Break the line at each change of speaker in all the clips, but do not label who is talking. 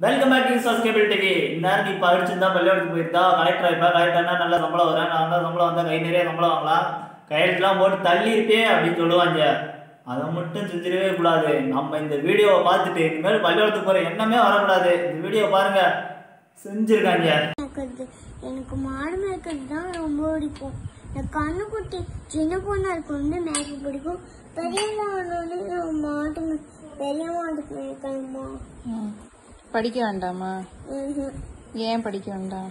Welcome back to சாஸ் cable TV இந்நேரம் நீ படிச்சிருந்தா பள்ளியோடத்துக்கு போயிருந்தா கலெக்டர் ஆயிருப்பா கலெக்டர்னா நல்ல சம்பளம் வரேன் நான் தான் சம்பளம் வந்தா கை நிறைய சம்பளம் வாங்கலாம். கையெழுத்துலாம் போட்டு தள்ளி இருப்பே அப்படின்னு சொல்லுவாங்க. அதை மட்டும் செஞ்சிடவே கூடாது. நம்ம இந்த வீடியோவை பார்த்துட்டு இனிமேல் பள்ளியோடத்துக்கு போகிற எண்ணமே வரக்கூடாது. இந்த வீடியோ பாருங்க. செஞ்சிருக்காங்க.
எனக்கு மாடு மேய்க்கிறது தான் ரொம்ப பிடிக்கும். இந்த கண்ணுக்குட்டி சின்ன பொண்ணா இருக்கும் வந்து மேய்க்க பிடிக்கும். பெரியவங்க மாட்டு மே- பெரிய மாட்டுக்கு மேய்க்கணுமா.
படிக்க வேண்டாமா. ஏன் படிக்க வேண்டாம்?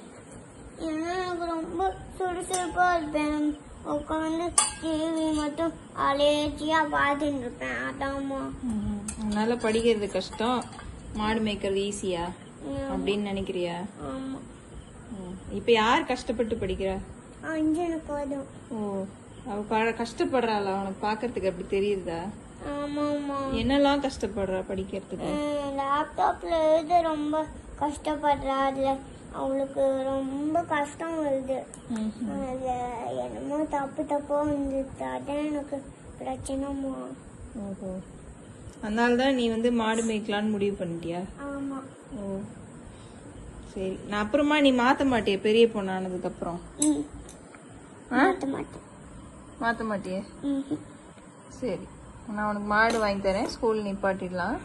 ஏன்னா எனக்கு ரொம்ப சுறுசுறுப்பா இருப்பேன். உட்காந்து டிவி மட்டும் அலேச்சியா பார்த்துட்டு இருப்பேன் அதாம்மா.
அதனால படிக்கிறது கஷ்டம். மாடு மேய்க்கிறது ஈஸியா. அப்படின்னு நினைக்கிறியா. இப்ப யார் கஷ்டப்பட்டு படிக்கிறா?
அஞ்சனு போதும்.
ஓ. அவ கஷ்டப்படுறாளா? அவனுக்கு பாக்குறதுக்கு அப்படி தெரியுதா? என்னெல்லாம் கஷ்டப்படுறா படிக்கிறதுக்கு?
லேப்டாப்ல எழுத ரொம்ப கஷ்டப்படுறா. அதுல அவளுக்கு ரொம்ப கஷ்டம் வருது. அதுல என்னமோ தப்பு தப்பா வந்துச்சு அதான் எனக்கு பிரச்சனைமா
ஓஹோ. அதனால தான் நீ வந்து மாடு மேய்க்கலான்னு முடிவு பண்ணிட்டியா?
ஆமா.
ஓ. சரி. நான் அப்புறமா நீ மாத்த மாட்டிய? பெரிய பொண்ணானதுக்கு அப்புறம்
ம். மாட்ட மாட்டேன்.
மாத்த மாட்டியே. சரி. நான் உனக்கு மாடு வாங்கி தரேன். ஸ்கூல் நிப்பாட்டிடலாம்.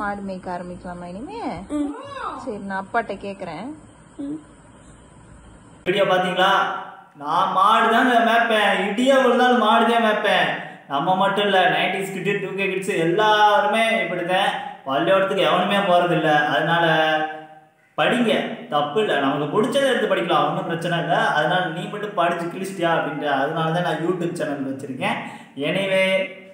மாடு மேய்க்க ஆரம்பிக்கலாமா இனிமே? சரி நான் அப்பாட்ட கேக்குறேன்.
ம்
வீடியோ பார்த்தீங்களா நான் மாடு தாங்க மேய்ப்பேன். இடியா விழுந்தாலும் மாடு தான் மேய்ப்பேன். நம்ம மட்டும் இல்லை nineties kids two K kids எல்லாருமே இப்படிதான் பள்ளியோடத்துக்கு எவனுமே போகிறதில்ல அதனால படிங்க. தப்பு இல்லை. நமக்கு பிடிச்சதை எடுத்து படிக்கலாம். ஒன்றும் பிரச்சனை இல்லை. அதனால் நீ மட்டும் படிச்சு கிழிச்சிட்டியா அப்படின்ற அதனால தான் நான் யூடியூப் சேனல் வச்சுருக்கேன். எனிவே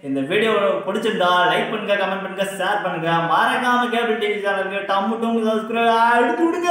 இந்த வீடியோ பிடிச்சிருந்தா லைக் பண்ணுங்க கமெண்ட் பண்ணுங்க ஷேர் பண்ணுங்க. மறக்காம கேபிள் டிவி சேனலுக்கு டம்மு டூ சப்ஸ்கிரைப் எடுத்து விடுங்க.